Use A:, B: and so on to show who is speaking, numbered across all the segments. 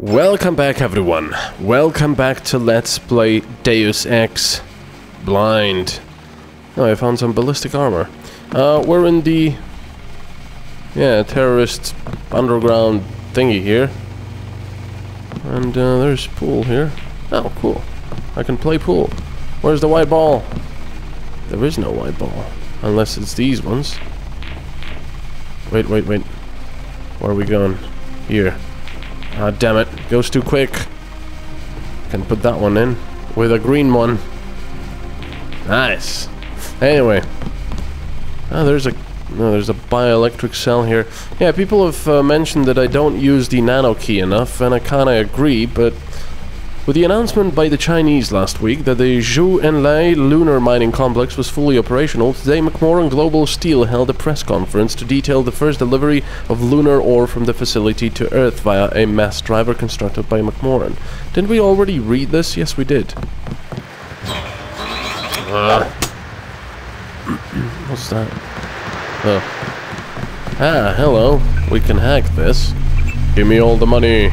A: Welcome back everyone. Welcome back to Let's Play Deus Ex Blind. Oh, I found some ballistic armor. Uh, we're in the... Yeah, terrorist underground thingy here. And uh, there's pool here. Oh, cool. I can play pool. Where's the white ball? There is no white ball. Unless it's these ones. Wait, wait, wait. Where are we going? Here. Ah, damn it. Goes too quick. Can put that one in. With a green one. Nice. Anyway. Ah, there's a... No, there's a bioelectric cell here. Yeah, people have uh, mentioned that I don't use the nano key enough, and I kinda agree, but... With the announcement by the Chinese last week that the Zhou Enlai lunar mining complex was fully operational, today McMoran Global Steel held a press conference to detail the first delivery of lunar ore from the facility to Earth via a mass driver constructed by McMoran. Didn't we already read this? Yes, we did. Uh, what's that? Oh. Ah, hello. We can hack this. Give me all the money.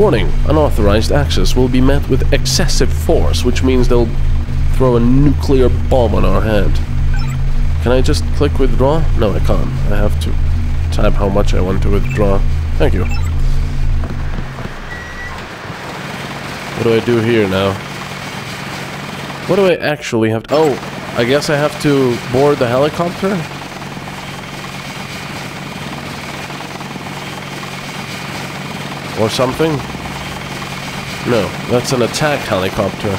A: Warning, unauthorized access will be met with excessive force, which means they'll throw a nuclear bomb on our head. Can I just click withdraw? No, I can't. I have to type how much I want to withdraw. Thank you. What do I do here now? What do I actually have to... Oh, I guess I have to board the helicopter? Or something? No, that's an attack helicopter.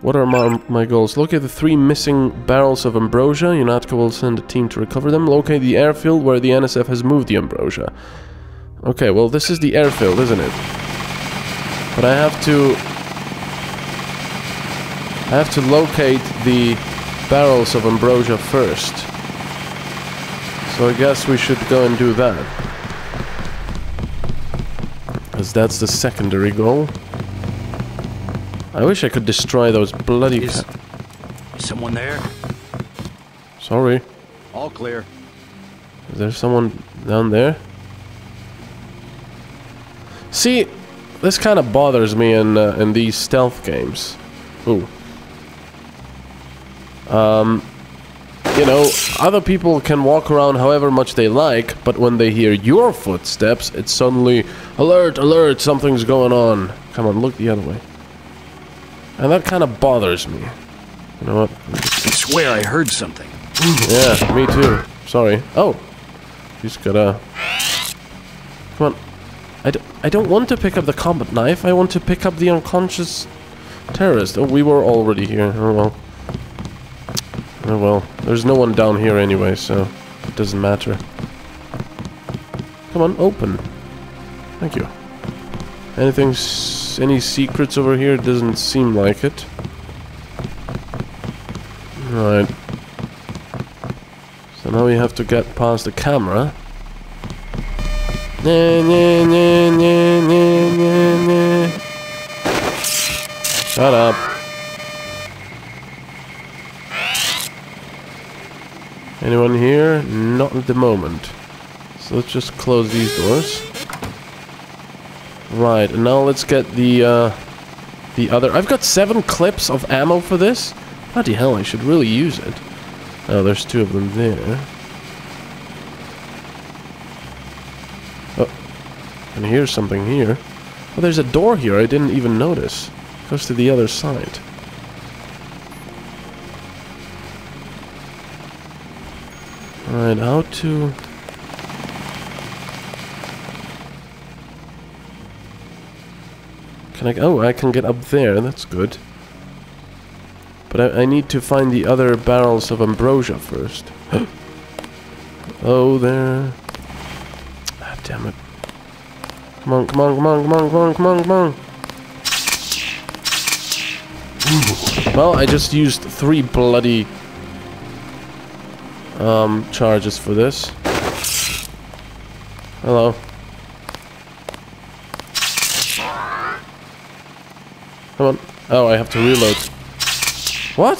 A: What are my, my goals? Locate the three missing barrels of ambrosia. UNATCO will send a team to recover them. Locate the airfield where the NSF has moved the ambrosia. Okay, well this is the airfield, isn't it? But I have to... I have to locate the barrels of ambrosia first. So I guess we should go and do that. Because that's the secondary goal. I wish I could destroy those bloody...
B: Is, is someone there?
A: Sorry.
B: All clear.
A: Is there someone down there? See, this kind of bothers me in uh, in these stealth games. Ooh. Um, you know, other people can walk around however much they like, but when they hear your footsteps, it's suddenly alert, alert, something's going on. Come on, look the other way. And that kind of bothers me. You know what?
B: I swear I heard something.
A: Mm, yeah, me too. Sorry. Oh. Just gotta... Come on. I d I don't want to pick up the combat knife. I want to pick up the unconscious terrorist. Oh, we were already here. Oh well. Oh well. There's no one down here anyway, so it doesn't matter. Come on, open. Thank you. Anything... any secrets over here? Doesn't seem like it. Right. So now we have to get past the camera. Nah, nah, nah. Shut up. Anyone here? Not at the moment. So let's just close these doors. Right, and now let's get the, uh, the other... I've got seven clips of ammo for this? Bloody hell, I should really use it. Oh, there's two of them there. Oh, and here's something here. Oh, there's a door here I didn't even notice. Goes to the other side. Alright, how to... Can I... Oh, I can get up there. That's good. But I, I need to find the other barrels of ambrosia first. oh, there. Ah, damn it. Come on, come on, come on, come on, come on, come on, come on. Well, I just used three bloody um, charges for this. Hello. Come on. Oh, I have to reload. What?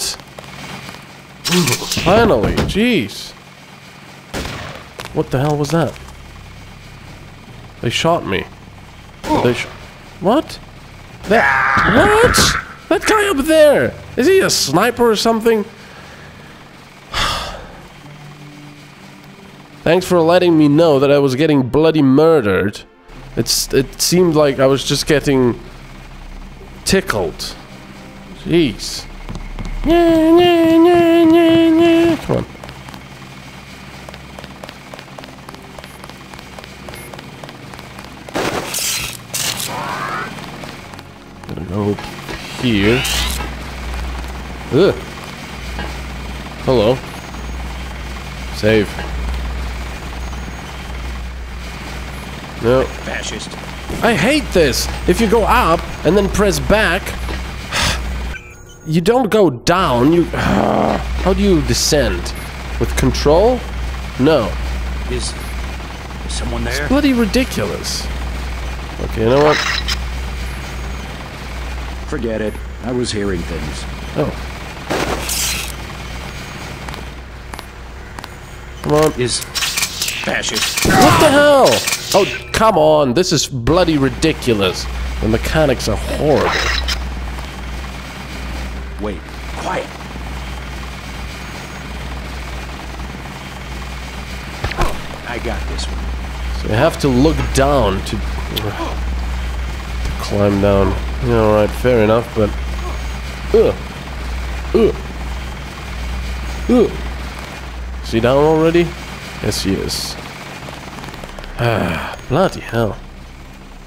A: Finally, jeez. What the hell was that? They shot me. They sh what? That what? That guy up there! Is he a sniper or something? Thanks for letting me know that I was getting bloody murdered. It's it seemed like I was just getting tickled. Jeez. Come on. Gonna go here. Ugh. Hello. Save. No.
B: Fascist.
A: I hate this! If you go up and then press back, you don't go down, you... How do you descend? With control? No.
B: Is, is someone there?
A: Bloody ridiculous. Okay, you know what?
B: Forget it. I was hearing things.
A: Oh. Come on.
B: Is fascist.
A: What the hell? Oh, come on. This is bloody ridiculous. The mechanics are horrible.
B: Wait. Quiet. I got this one.
A: So you have to look down to, to climb down. Yeah, alright, fair enough, but... Ugh. Ugh. Ugh. Is he down already? Yes, he is. Ah, bloody hell.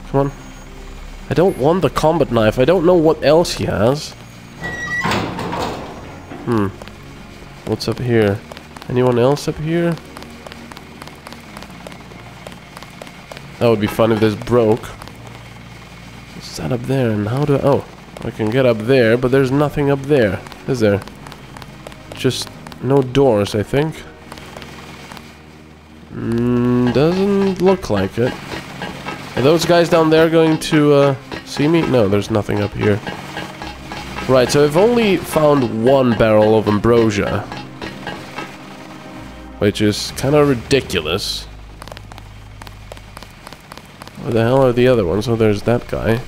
A: Come on. I don't want the combat knife. I don't know what else he has. Hmm. What's up here? Anyone else up here? That would be fun if this broke. What's that up there? And how do I... Oh, I can get up there, but there's nothing up there. Is there? Just no doors, I think. Mm, doesn't look like it. Are those guys down there going to uh, see me? No, there's nothing up here. Right, so I've only found one barrel of ambrosia. Which is kind of ridiculous. Where the hell are the other ones? Oh, there's that guy.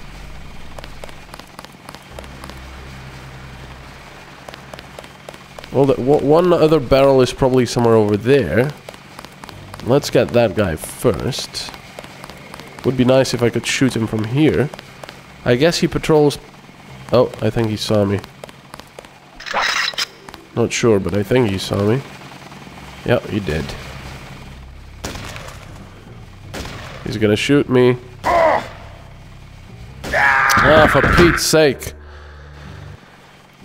A: Well, the, one other barrel is probably somewhere over there. Let's get that guy first. Would be nice if I could shoot him from here. I guess he patrols... Oh, I think he saw me. Not sure, but I think he saw me. Yeah, he did. He's gonna shoot me. Ah, for Pete's sake.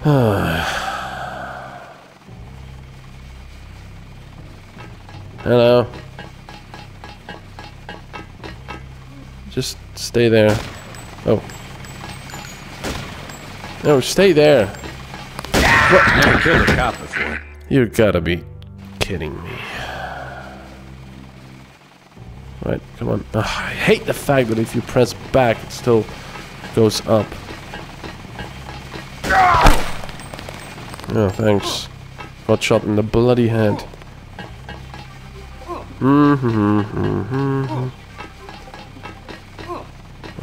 A: Hello. Just stay there. Oh. No, stay there.
B: Never killed a cop before.
A: You gotta be kidding me. Right, come on. Ugh, I hate the fact that if you press back, it still goes up. Oh, thanks. Got shot in the bloody head. Mm-hmm, mm-hmm.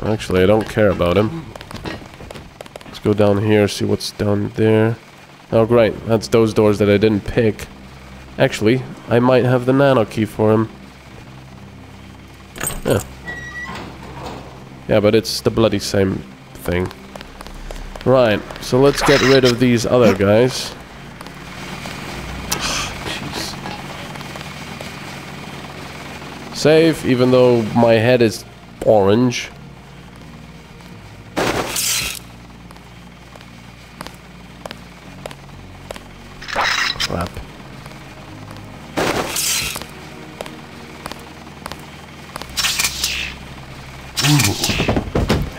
A: Actually, I don't care about him. Let's go down here, see what's down there. Oh, great. That's those doors that I didn't pick. Actually, I might have the nano key for him. Yeah. Yeah, but it's the bloody same thing. Right, so let's get rid of these other guys. Jeez. Save, even though my head is orange.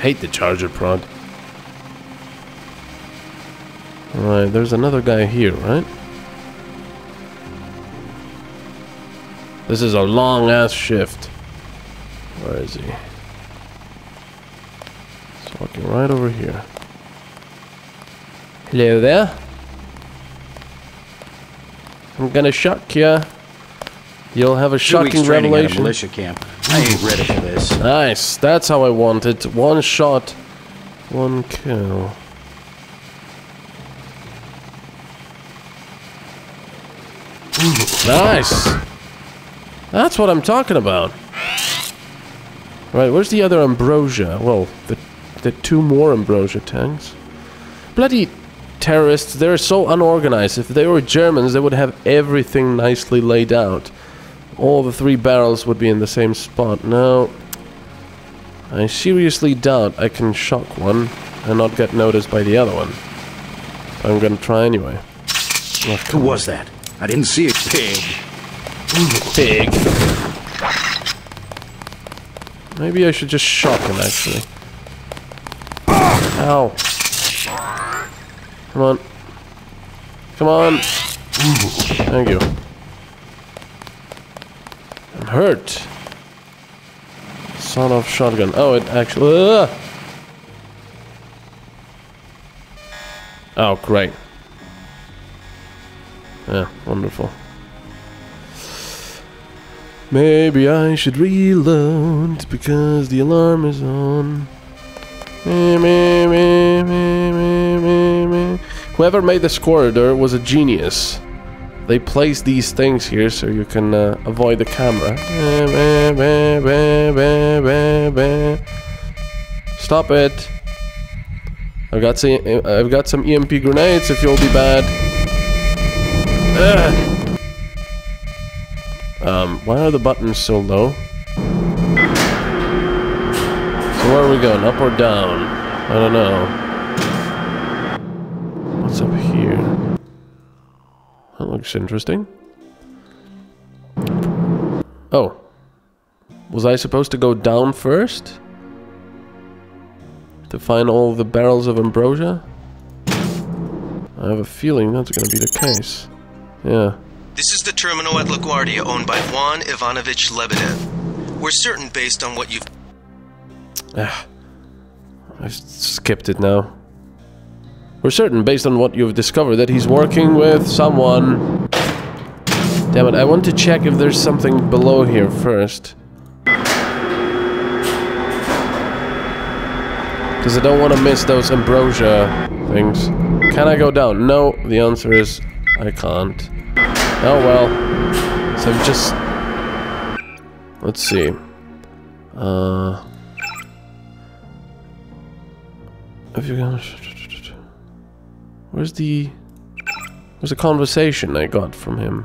A: Hate the charger prod. Alright, there's another guy here, right? This is a long ass shift. Where is he? He's walking right over here. Hello there. I'm gonna shock you. You'll have a shocking
B: training at a
A: revelation.
B: militia camp. I ain't ready for this.
A: Nice. That's how I want it. One shot, one kill. Nice. That's what I'm talking about. Right, where's the other ambrosia? Well, the, the two more ambrosia tanks. Bloody terrorists, they're so unorganized. If they were Germans, they would have everything nicely laid out. All the three barrels would be in the same spot. No. I seriously doubt I can shock one and not get noticed by the other one. I'm gonna try anyway.
B: Oh, Who was that? I didn't see a pig.
A: Pig. Maybe I should just shock him, actually. Ow. Come on. Come on. Thank you. I'm hurt. Son of shotgun. Oh, it actually... Oh, great. Yeah, wonderful. Maybe I should reload because the alarm is on. Me, me, me. Whoever made this corridor was a genius. They placed these things here so you can uh, avoid the camera. Stop it. I've got some, I've got some EMP grenades if you'll be bad. Ugh. Um, why are the buttons so low? So where are we going? Up or down? I don't know. What's up here? That looks interesting. Oh. Was I supposed to go down first? To find all the barrels of ambrosia? I have a feeling that's gonna be the case. Yeah.
C: This is the terminal at LaGuardia owned by Juan Ivanovich Lebedev. We're certain based on what you've...
A: Ah, I've skipped it now. We're certain, based on what you've discovered, that he's working with someone. Damn it, I want to check if there's something below here first. Because I don't want to miss those ambrosia things. Can I go down? No, the answer is I can't. Oh well. So just... Let's see. Uh... If you're gonna... Where's the... Where's the conversation I got from him?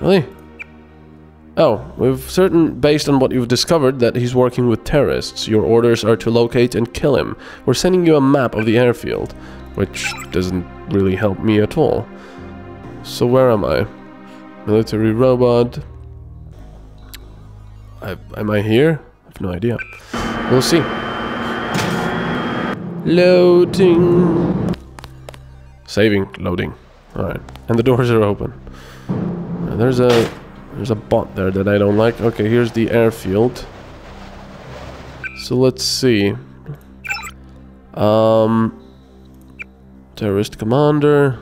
A: Really? Oh, we've certain, based on what you've discovered, that he's working with terrorists. Your orders are to locate and kill him. We're sending you a map of the airfield, which doesn't really help me at all. So where am I? Military robot. I, am I here? I have no idea. We'll see. Loading. Saving, loading. Alright. And the doors are open. There's a there's a bot there that I don't like. Okay, here's the airfield. So let's see. Um Terrorist commander.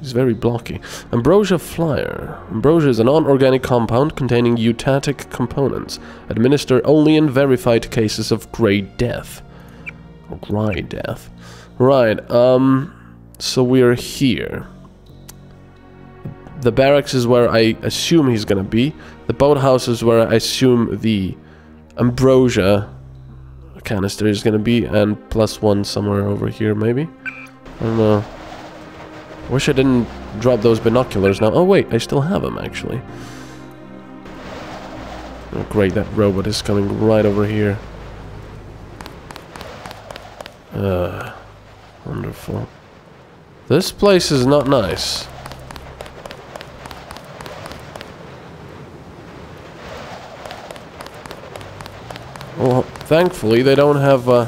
A: He's very blocky. Ambrosia Flyer. Ambrosia is a non-organic compound containing eutactic components. Administered only in verified cases of grey death. Dry death. Right, um... So we're here. The barracks is where I assume he's gonna be. The boathouse is where I assume the ambrosia canister is gonna be. And plus one somewhere over here, maybe? I don't know. Wish I didn't drop those binoculars now. Oh wait, I still have them actually. Oh great, that robot is coming right over here. Uh, wonderful. This place is not nice. Well, thankfully they don't have, uh...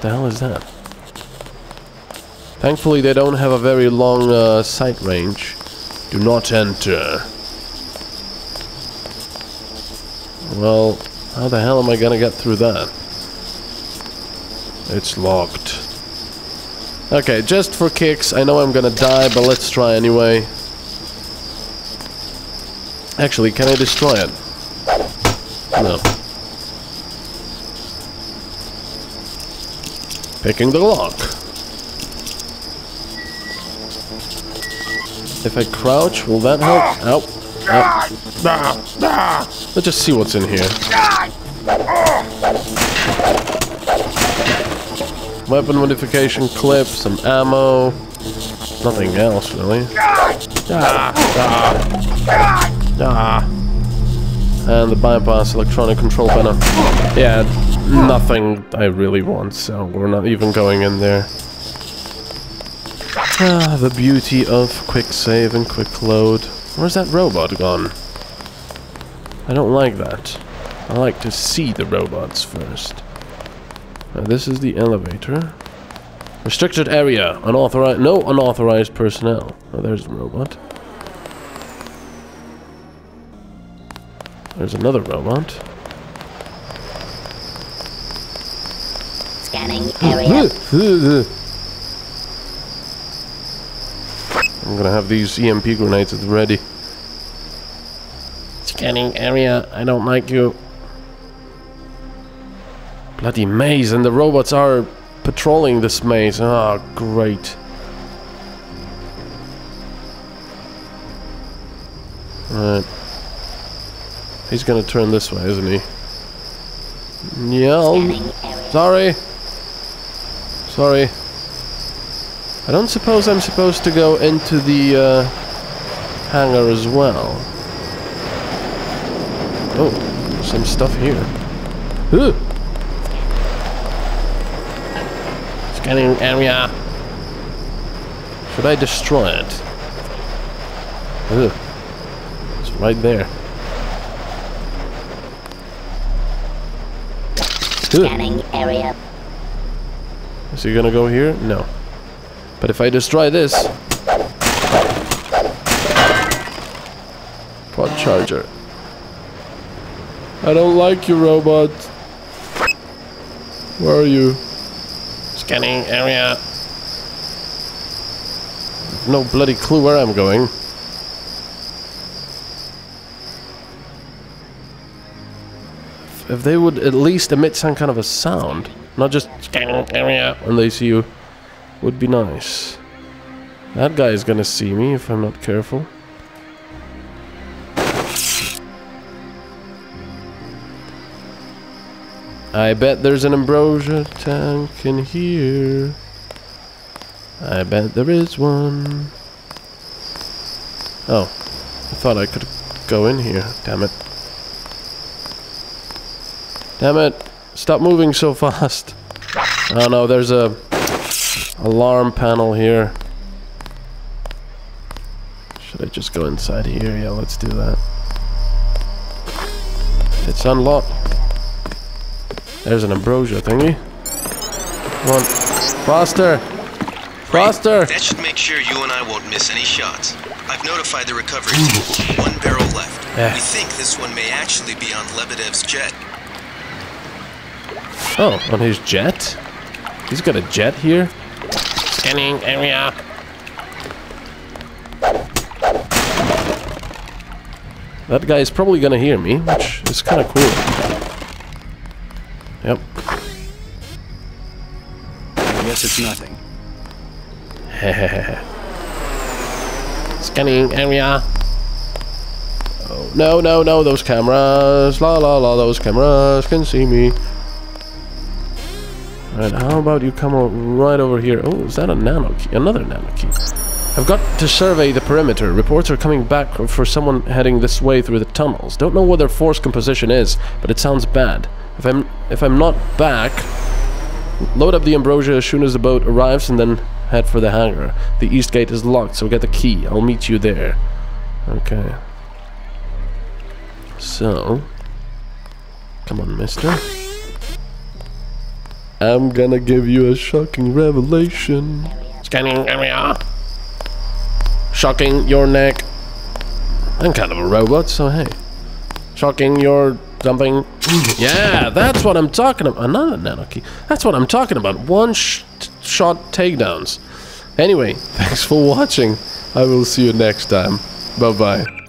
A: the hell is that? Thankfully they don't have a very long uh, sight range. Do not enter. Well, how the hell am I gonna get through that? It's locked. Okay, just for kicks, I know I'm gonna die, but let's try anyway. Actually, can I destroy it? No. Picking the lock. If I crouch, will that help? Ow. Ow. Let's just see what's in here. Weapon modification clip, some ammo. Nothing else, really. Ah, ah, ah. And the bypass electronic control panel. Yeah, nothing I really want, so we're not even going in there. Ah, the beauty of quick save and quick load. Where's that robot gone? I don't like that. I like to see the robots first. Now, this is the elevator. Restricted area. Unauthorized. No unauthorized personnel. Oh, there's the robot. There's another robot.
D: Scanning area.
A: I'm gonna have these EMP grenades at the ready. Scanning area. I don't like you. Bloody maze, and the robots are patrolling this maze. Ah, oh, great. Right. He's gonna turn this way, isn't he? Yeah. Sorry. Sorry. I don't suppose I'm supposed to go into the uh, hangar as well. Oh, some stuff here. Ooh. Scanning area. Should I destroy it? Ugh. It's right there. Ugh.
D: Scanning area.
A: Is he gonna go here? No. But if I destroy this... Pod charger. I don't like you, robot. Where are you? Scanning area. No bloody clue where I'm going. If they would at least emit some kind of a sound, not just scanning area when they see you, would be nice. That guy is gonna see me if I'm not careful. I bet there's an ambrosia tank in here. I bet there is one. Oh, I thought I could go in here. Damn it. Damn it. Stop moving so fast. Oh no, there's a alarm panel here. Should I just go inside here? Yeah, let's do that. It's unlocked. There's an ambrosia thingy. Come on. Faster! Faster!
C: That should make sure you and I won't miss any shots. I've notified the recovery team. One barrel left.
A: Yeah.
C: We think this one may actually be on Lebedev's jet.
A: Oh, on his jet? He's got a jet here? Scanning area. That guy is probably gonna hear me, which is kind of cool.
B: Guess it's nothing.
A: Scanning area. Oh, no, no, no, those cameras. La la la, those cameras can see me. Right, how about you come right over here? Oh, is that a nano key? Another nano key. I've got to survey the perimeter. Reports are coming back for someone heading this way through the tunnels. Don't know what their force composition is, but it sounds bad. If I'm if I'm not back, load up the ambrosia as soon as the boat arrives, and then head for the hangar. The east gate is locked, so get the key. I'll meet you there. Okay. So, come on, Mister. I'm gonna give you a shocking revelation. Scanning area. Shocking your neck. I'm kind of a robot, so hey. Shocking your something. yeah, that's what I'm talking about. Another nano key. That's what I'm talking about. One sh shot takedowns. Anyway, thanks for watching. I will see you next time. Bye bye.